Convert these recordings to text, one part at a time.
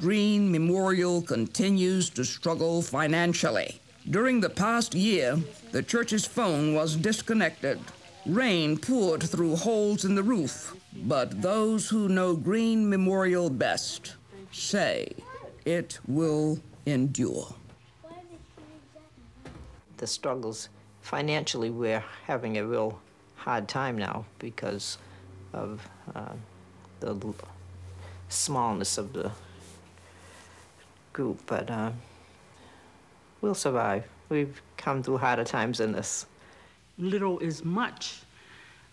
Green Memorial continues to struggle financially. During the past year, the church's phone was disconnected. Rain poured through holes in the roof, but those who know Green Memorial best say it will endure. The struggles financially, we're having a real hard time now because of uh, the smallness of the group, but uh, we'll survive. We've come through harder times than this. Little is much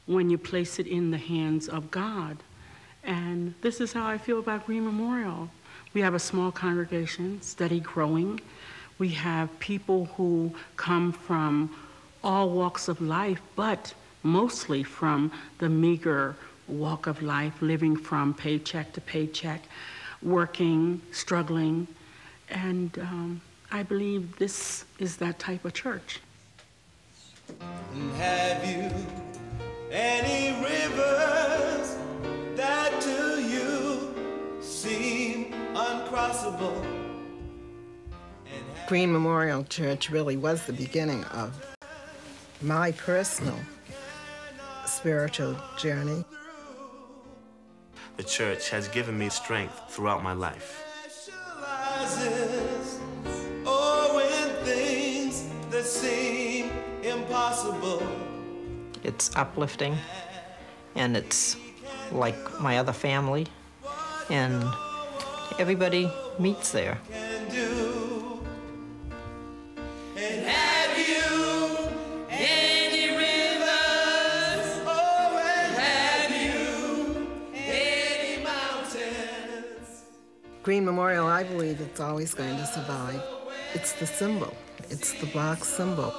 when you place it in the hands of God. And this is how I feel about Green Memorial. We have a small congregation, steady growing. We have people who come from all walks of life, but mostly from the meager walk of life, living from paycheck to paycheck, working, struggling. And um, I believe this is that type of church. Have you any rivers that to you seem uncrossable? Green Memorial Church really was the beginning of my personal spiritual journey. The church has given me strength throughout my life. It's uplifting, and it's like my other family, and everybody meets there. Green Memorial, I believe it's always going to survive. It's the symbol. It's the black symbol.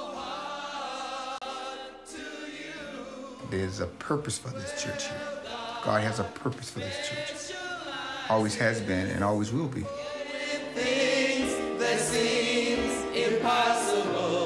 There's a purpose for this church here. God has a purpose for this church. Always has been and always will be. Things that seems impossible.